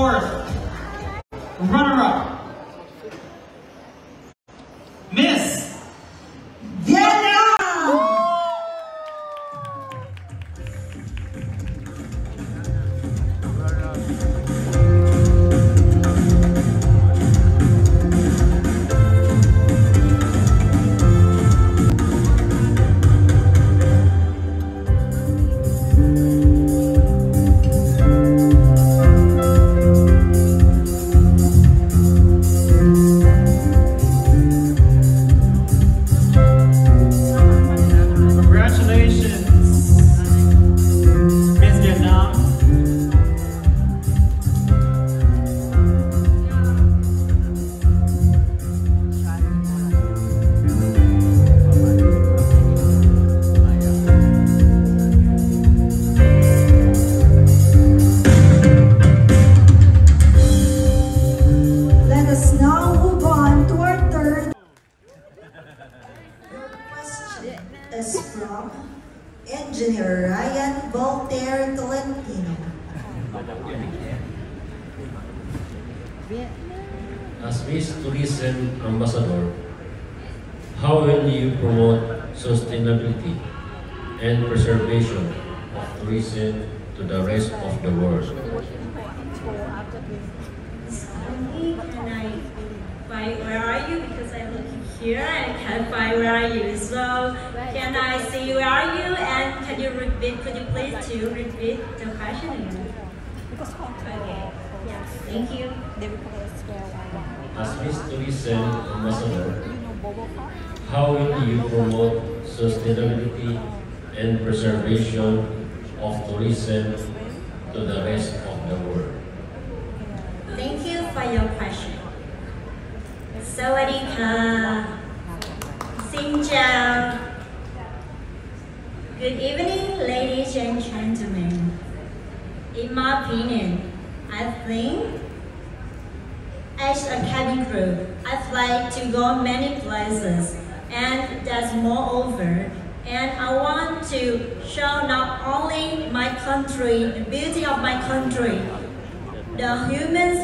fourth runner-up, Miss question is from Engineer Ryan Voltaire Tolentino. As Miss Tourism Ambassador, how will you promote sustainability and preservation of tourism to the rest of the world? Sorry, can I find where are you? Because I'm looking here and I can't find where are you. So can I see where are you? And can you repeat? Could you please to repeat the question again? Okay. Yes. Thank you. As Miss Tourism Ambassador, how will you promote sustainability and preservation of tourism to the rest of the world? Thank you for your question. สวัสดีค่ะ Xin chào. Good evening, ladies and gentlemen. In my opinion, I think as a cabin crew, I fly to go many places, and that's moreover. And I want to show not only my country, the beauty of my country, the humans,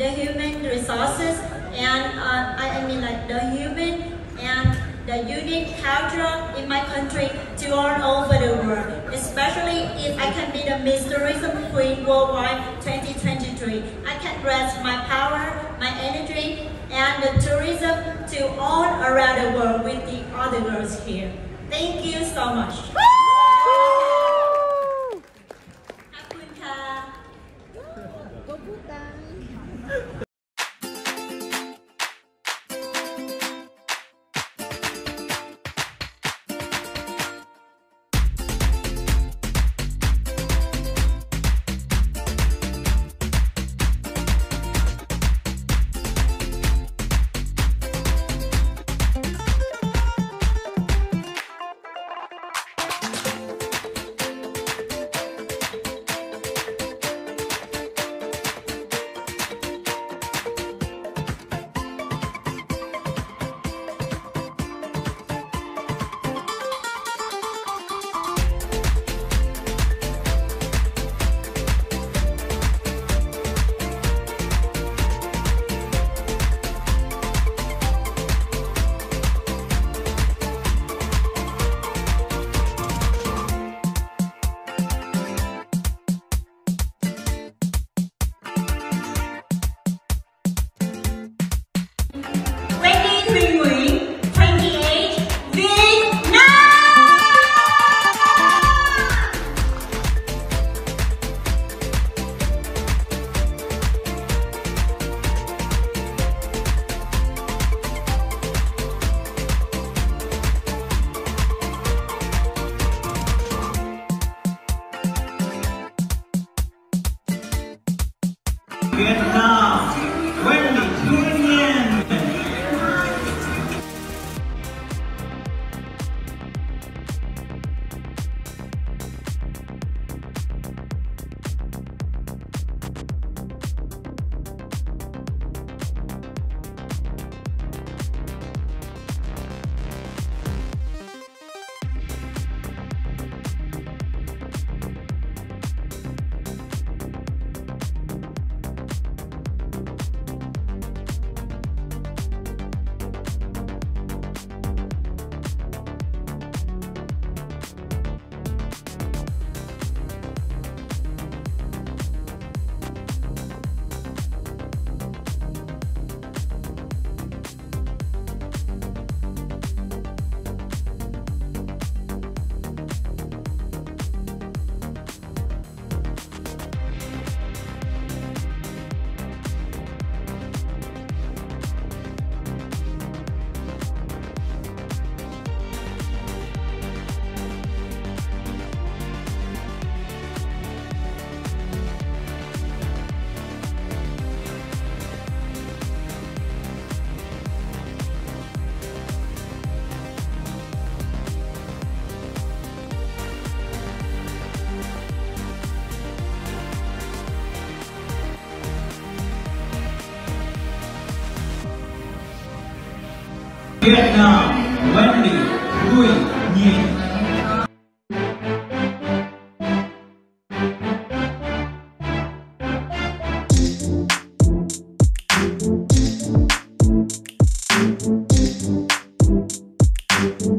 the human resources, and uh, I, mean like the human and the unique culture in my country to all over the world. Especially if I can be the Miss Tourism Queen Worldwide 2023, I can raise my power, my energy, and the tourism to all around the world with the other girls here. Thank you so much. Vietnam, Vietnam, Wendy, Nguyễn. Nhi. thank